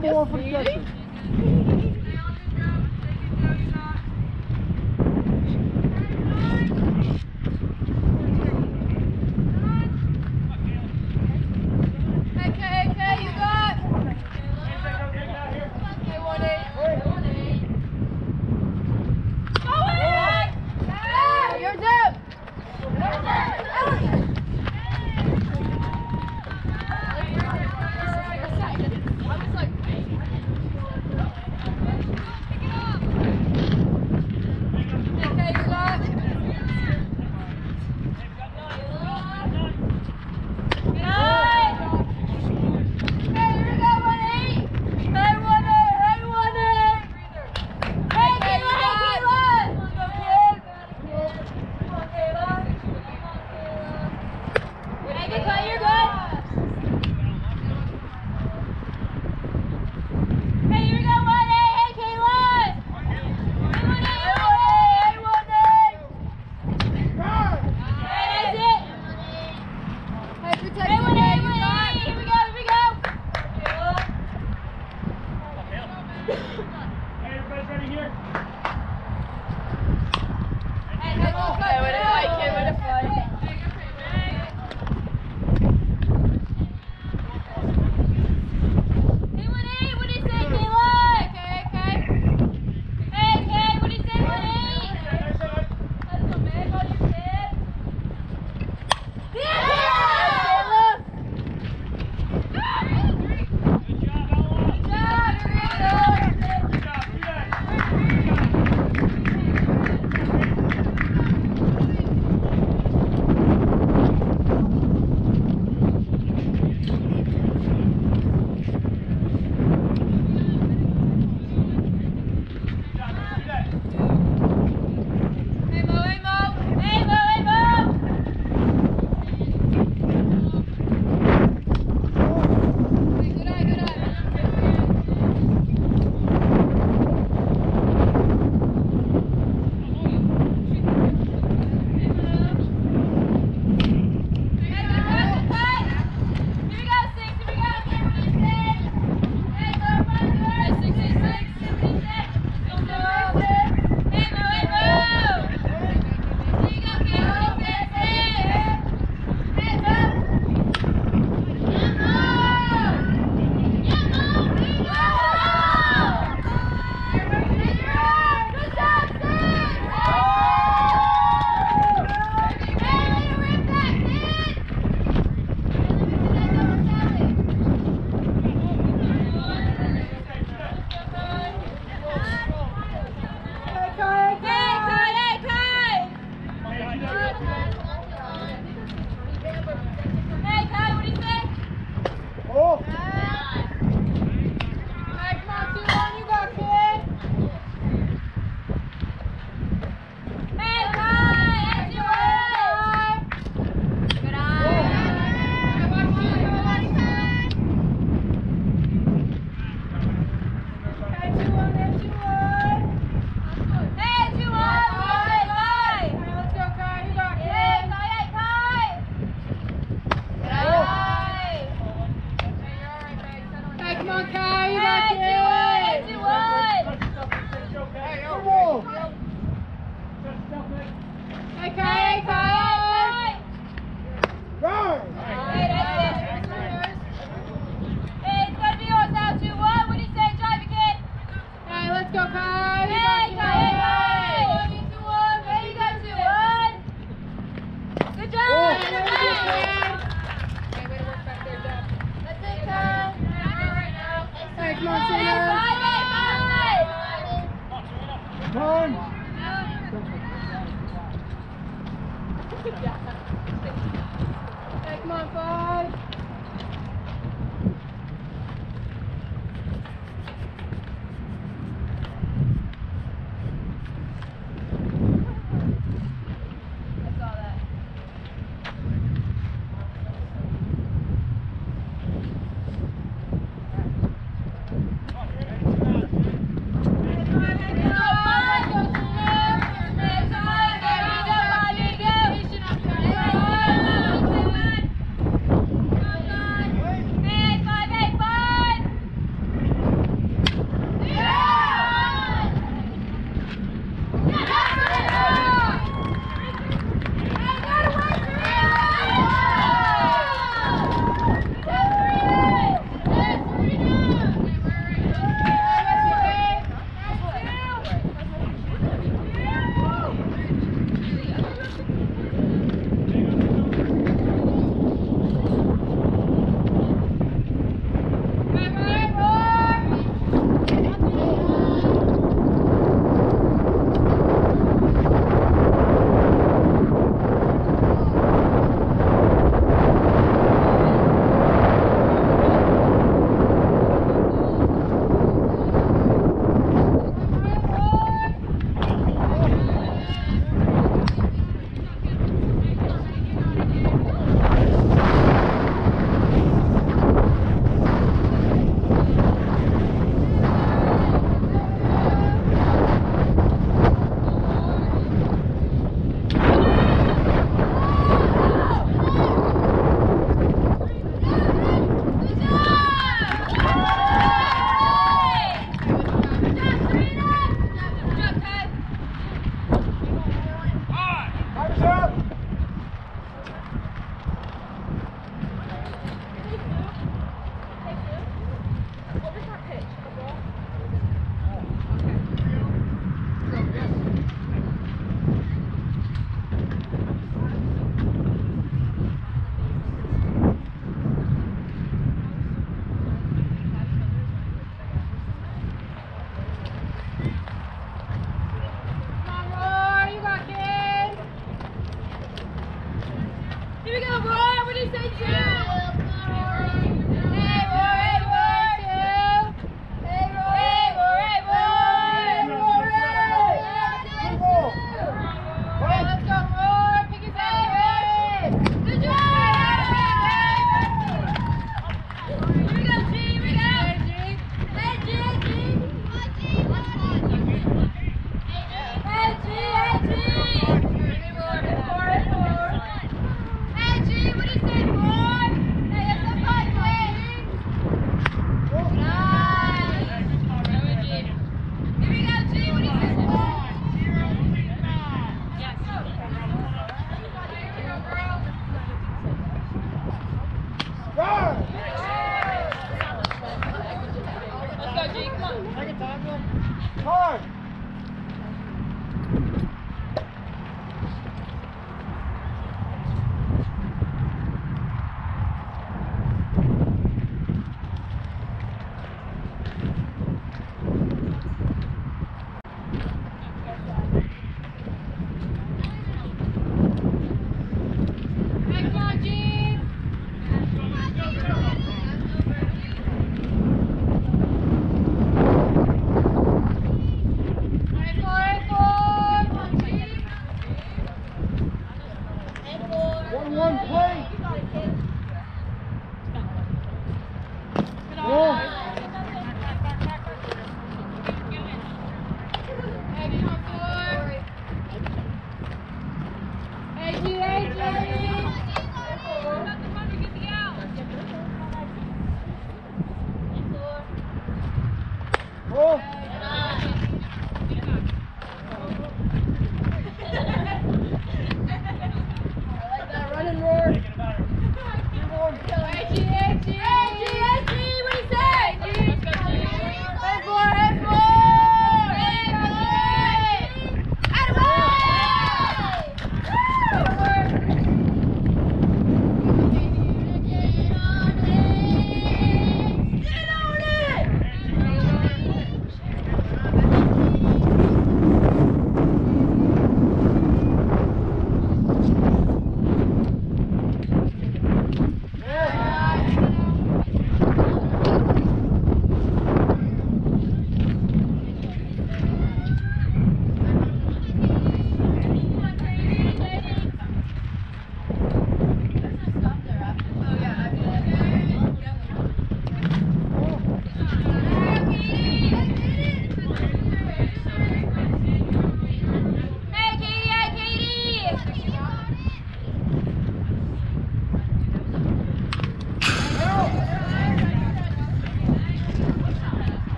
catcher. Courtesy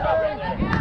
Hey,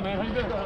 Né? também, vai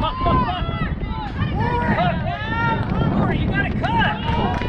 Cut, cut, cut! Corey, you gotta cut!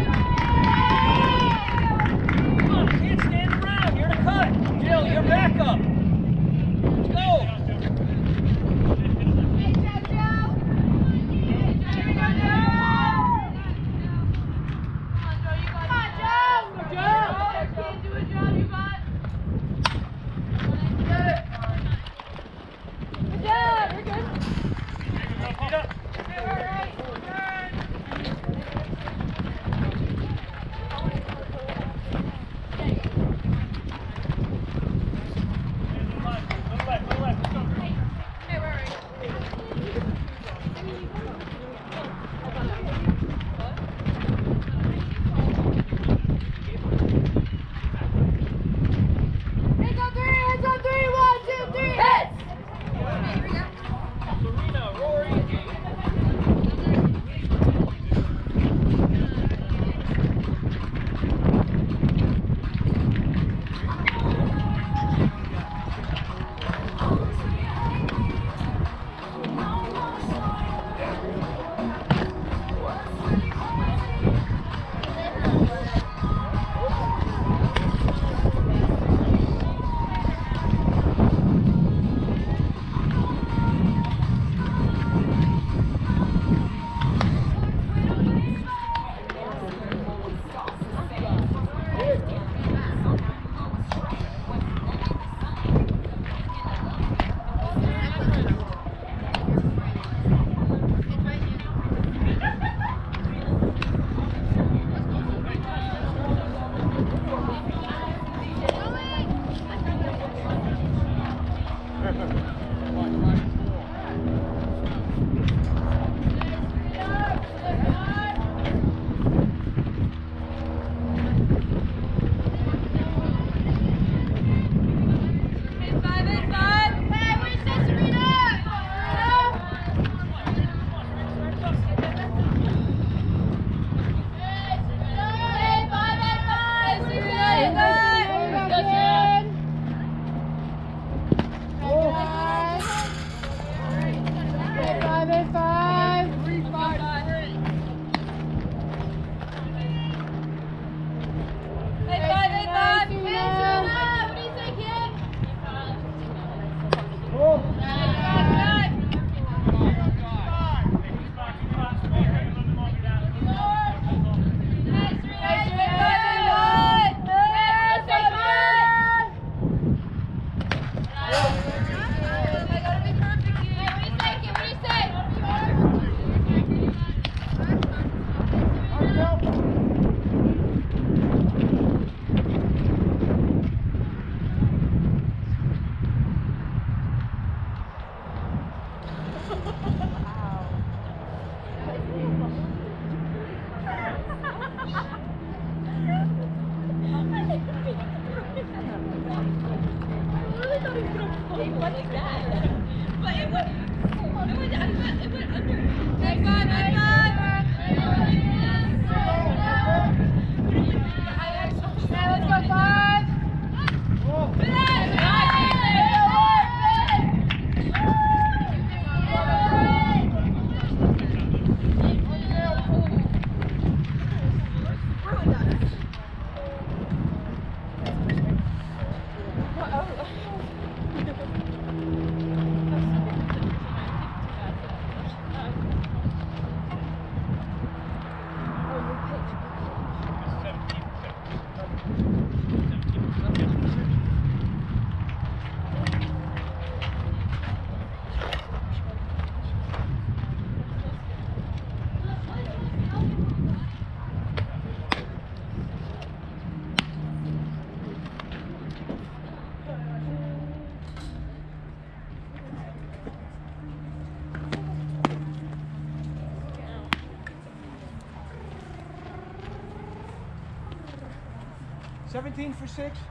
17 for six?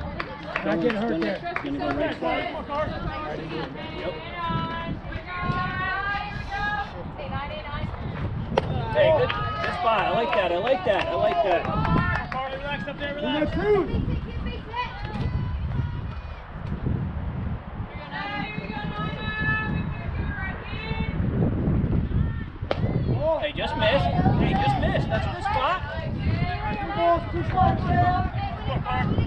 Don't get hurt there. Gonna go right side. Yep. Hey, good. Good spot. I like that. I like that. I like that. Relax up there. Relax. Just missed. That's a good spot. Two balls, two strikes. Come on,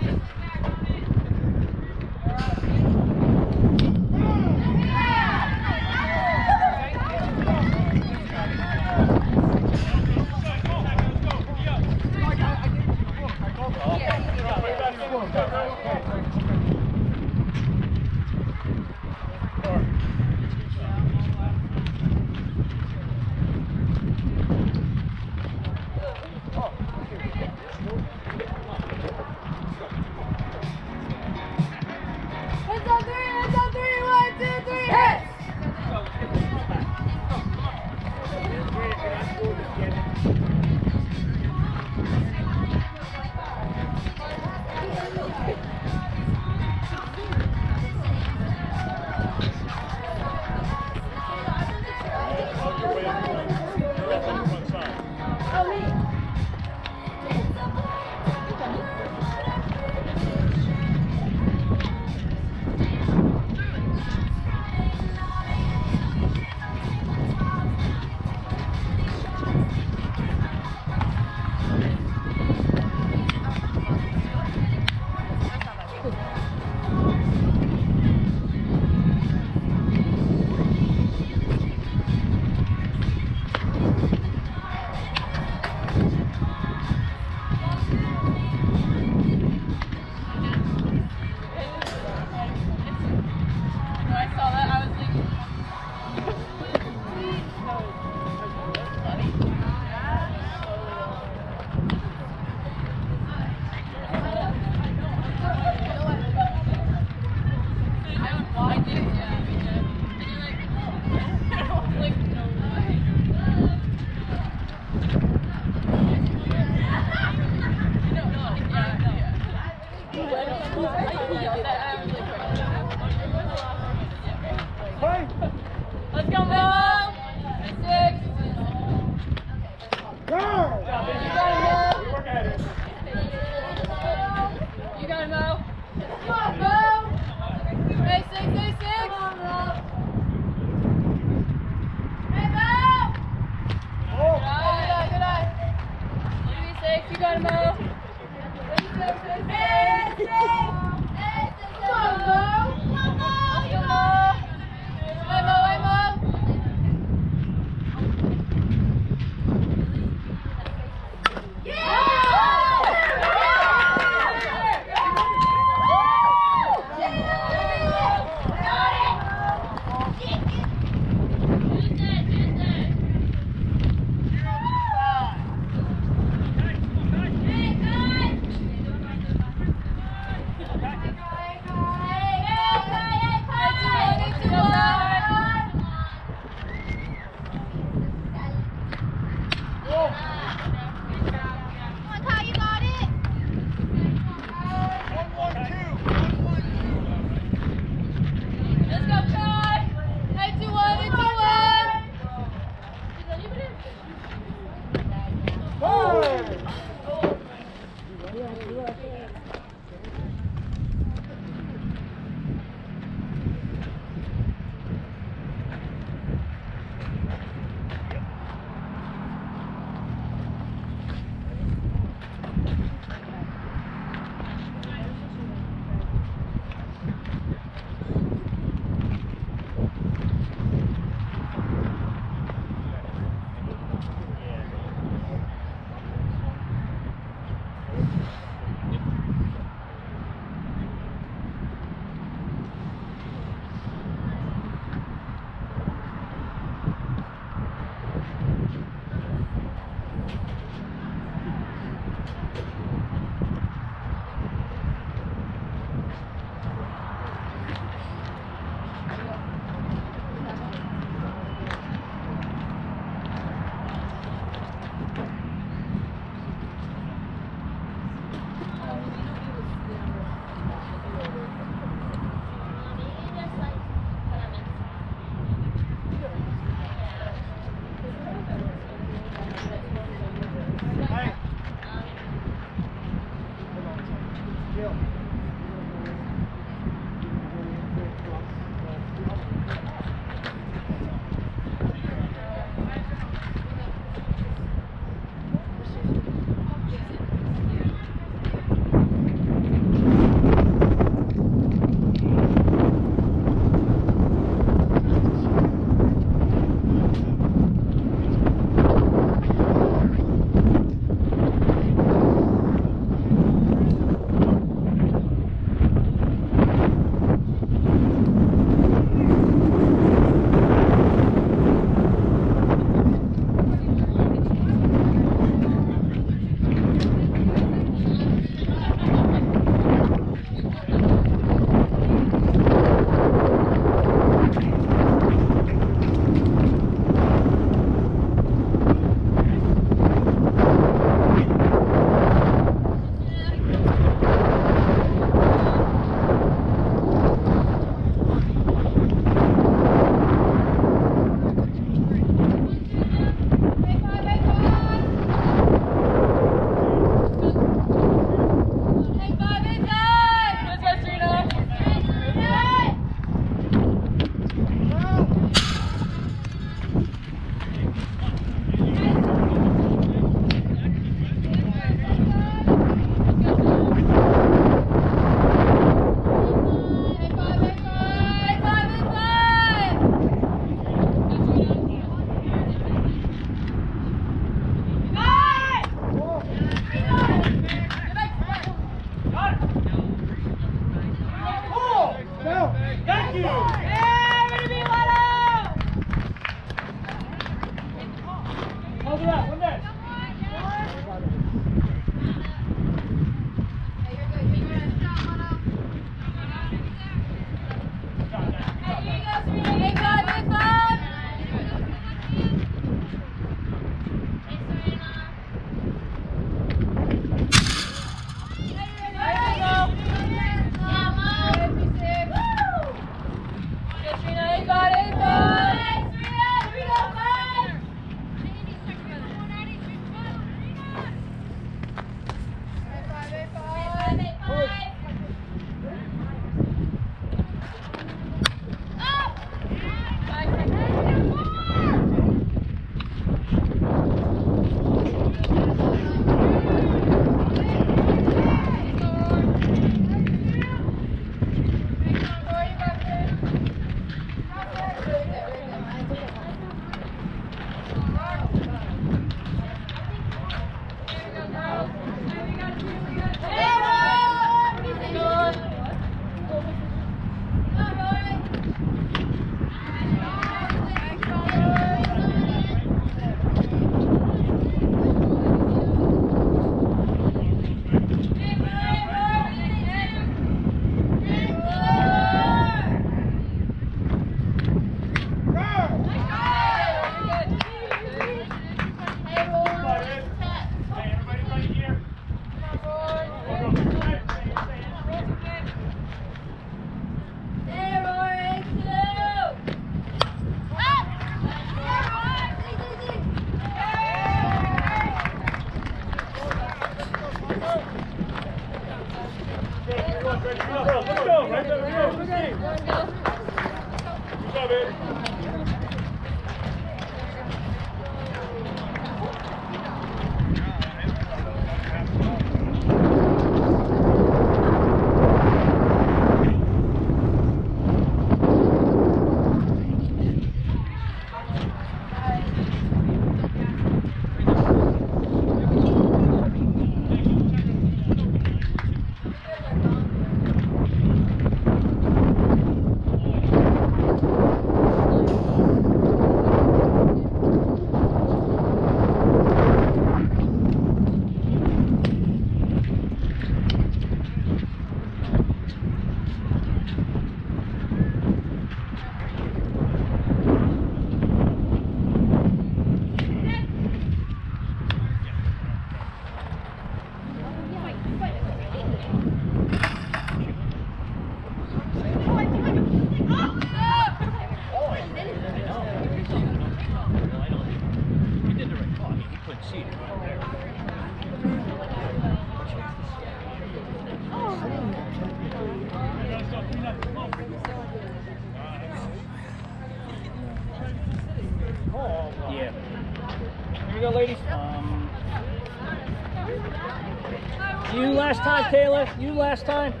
last time.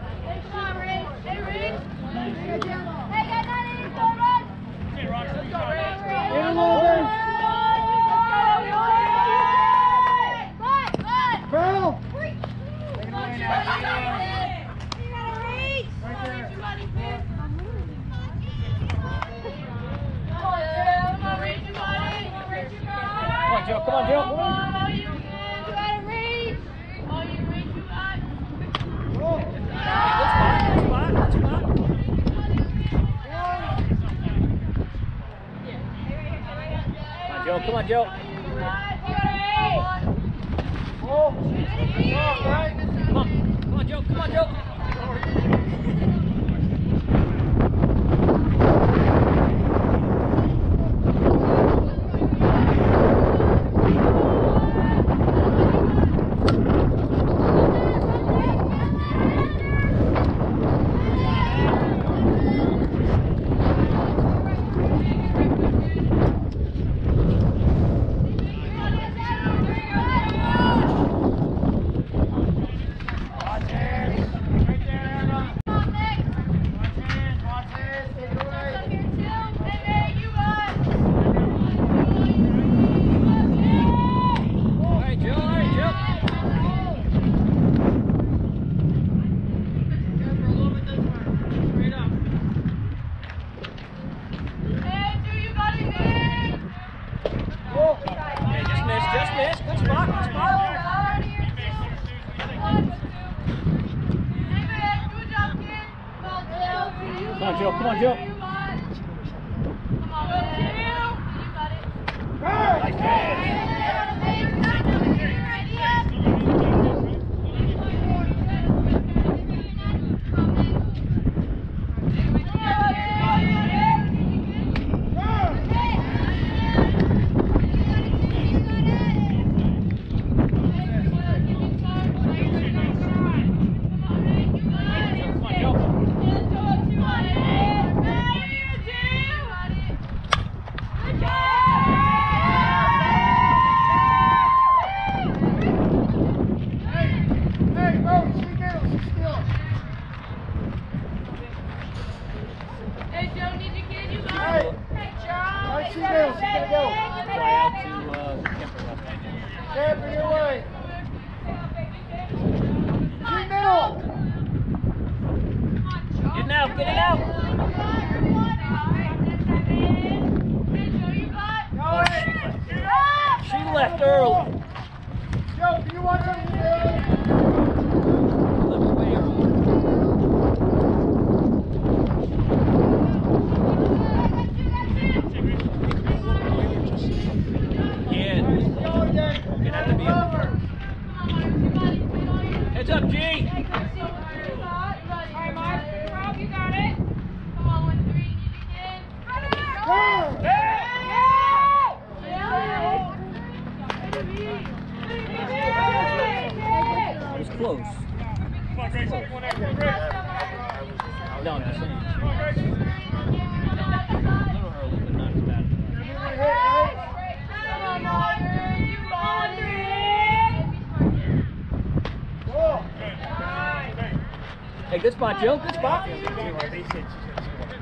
Good spot, Joe. Good spot.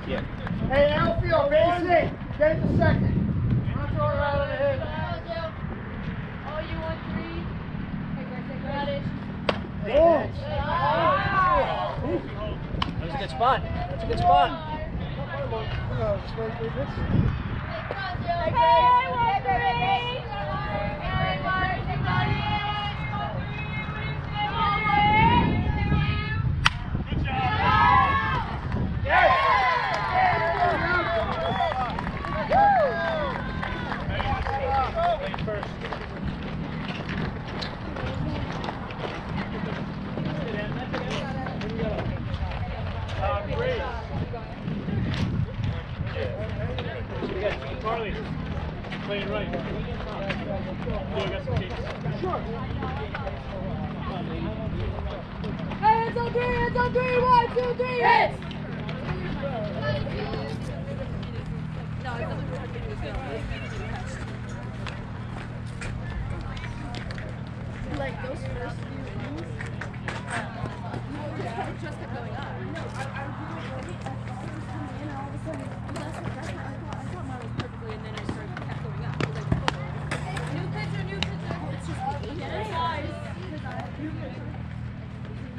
Yeah. Hey, outfield, base hit. Get it to second. Not throw it right on the head. Go. That's a good spot. That's a good spot. Oh, it's right there, this- Carly, playing right. Yeah, I got some kicks. Hands on three, hands on three, one, two, three, hits! Like those first few runs, it just kept going up. No, I, I really like it. And all of a sudden, that's what, that's what I thought. I thought mine was perfectly, and then it started kept going up. It was like, oh, new pitcher, new pitcher. It's just the eight guys. Because I new pitcher. I'll come in. Emma, uh, Emma. Emma. Do you have the numbers on there? Yes. Do you have the last one? I see. I, I, I, I,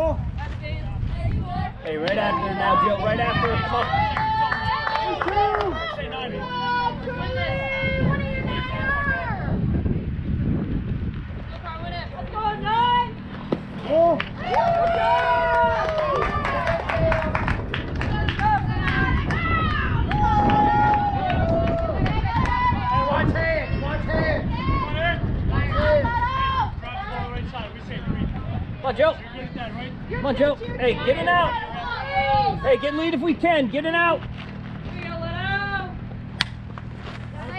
Hey, right after now, Joe. Right after. Come on. Two. Oh! Come on, Joe. Come on, Joe. Hey, get it out. Hey, get lead if we can. Get it out. It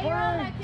out.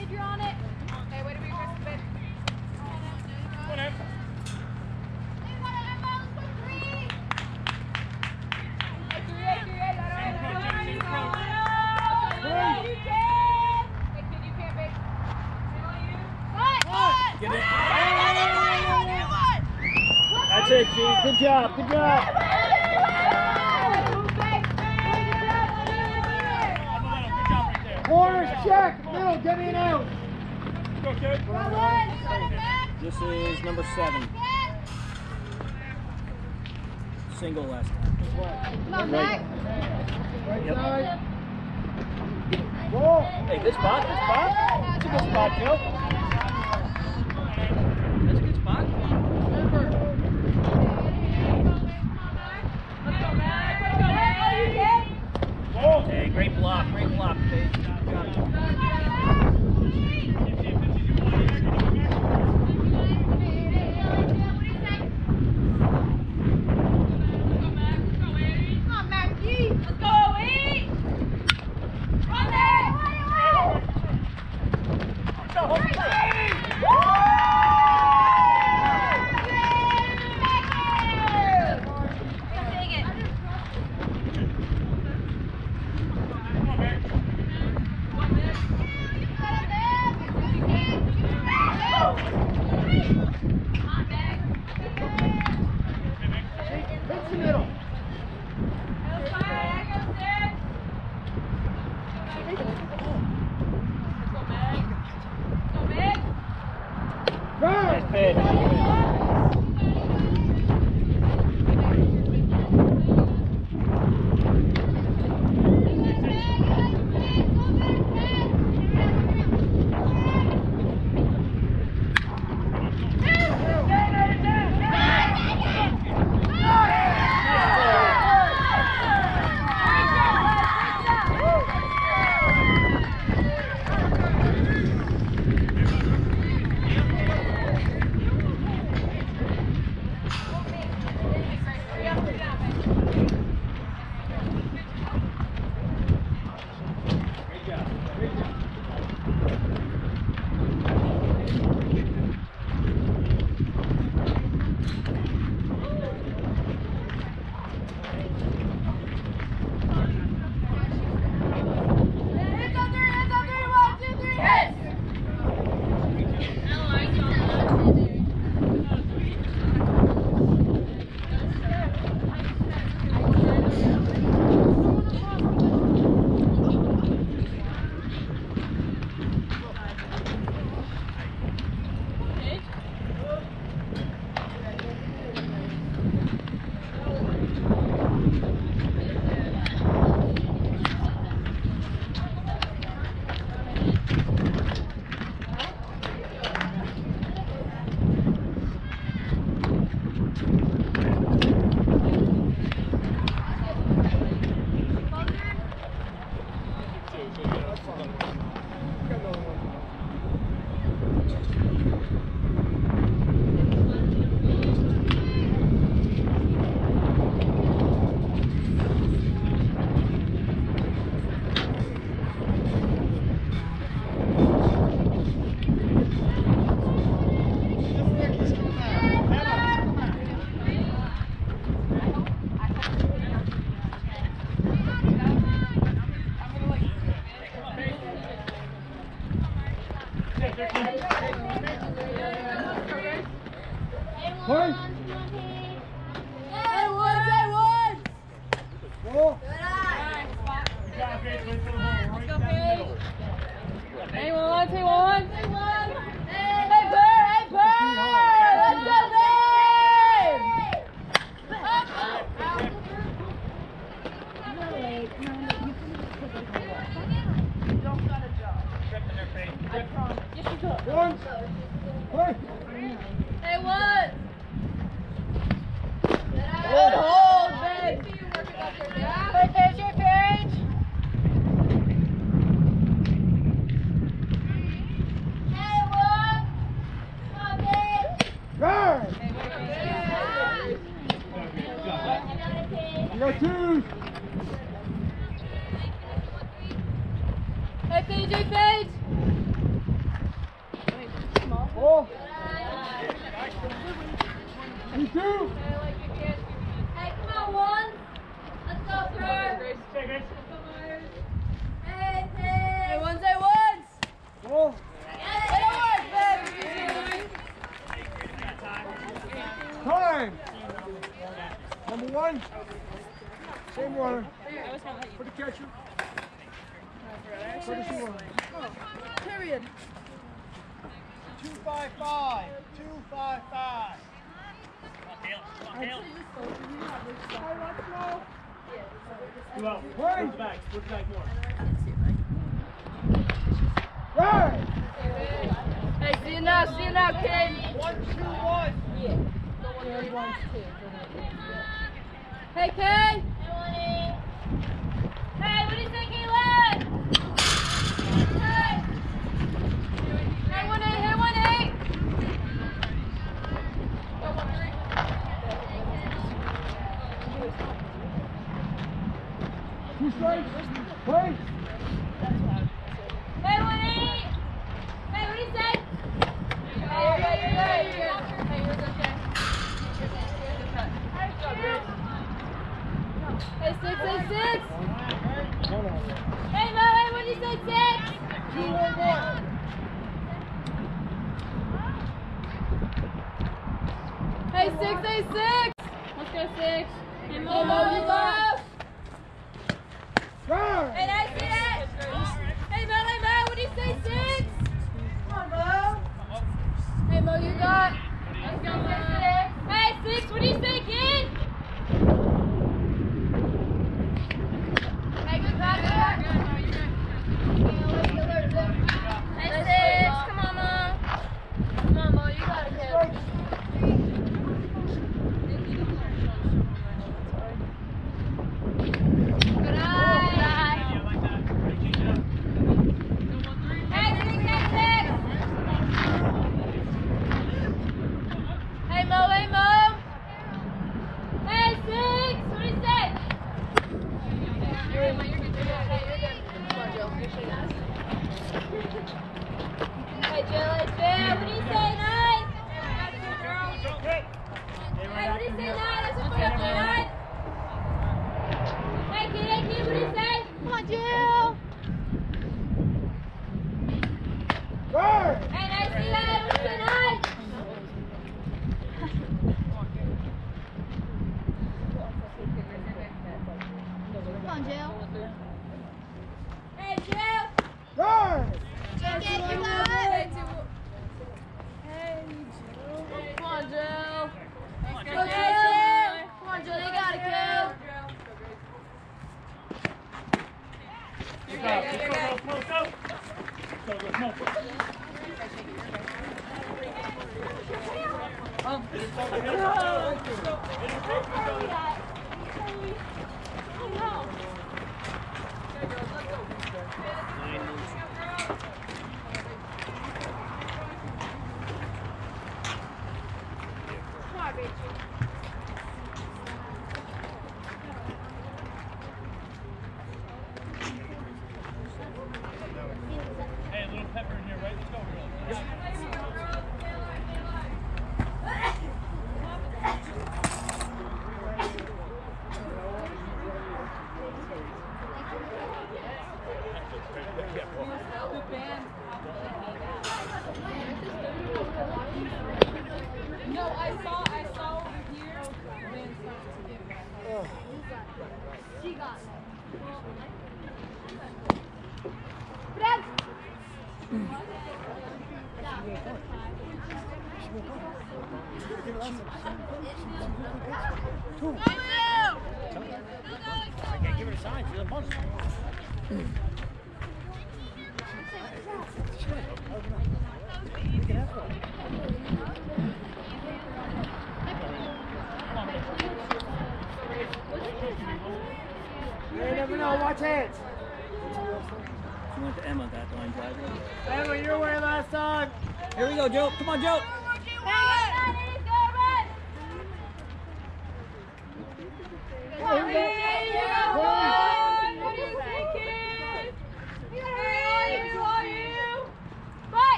Hey, Kay.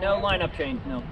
No lineup change, no.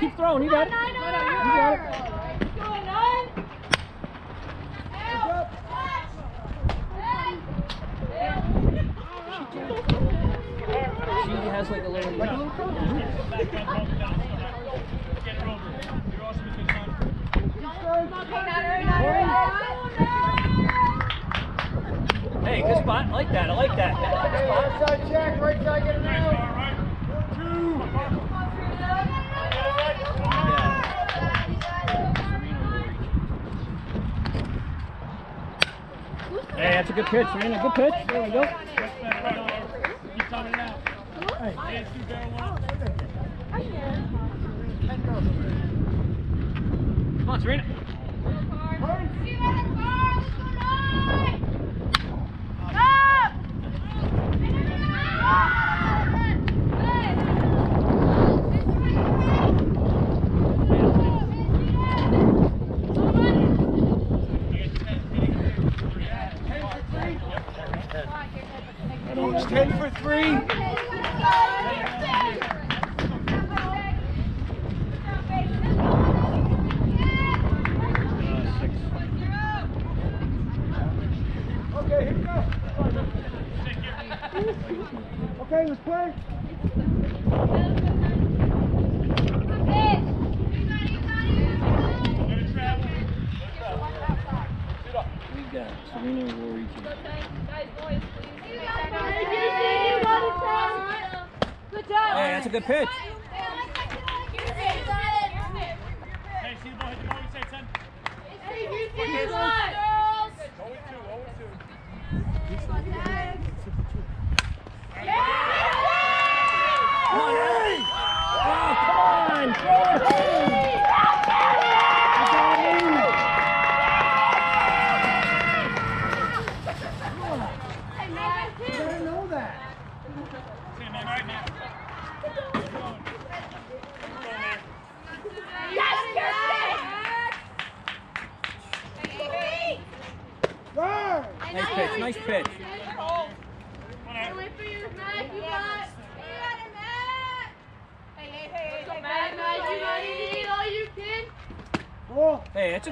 Keep throwing. You got it. man. A good pitch.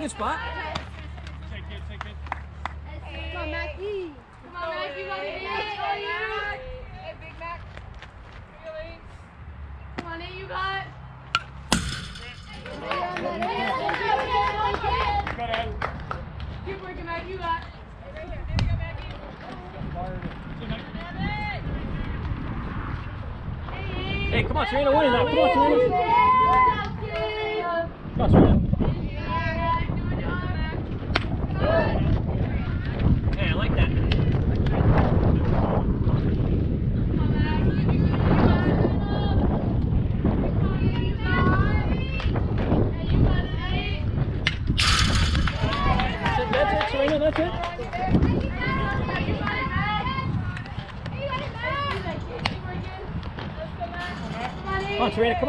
good spot. Take it, take it. Come on, Mackie. Come on, Mackie, run it in. Hey, Big Mac. Come on, in, you got it. Keep working, Mac. You got. Right here. There Mackie. Hey, come on, Serena, winning that. Come on, Serena. Come on, Serena.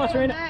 Serena.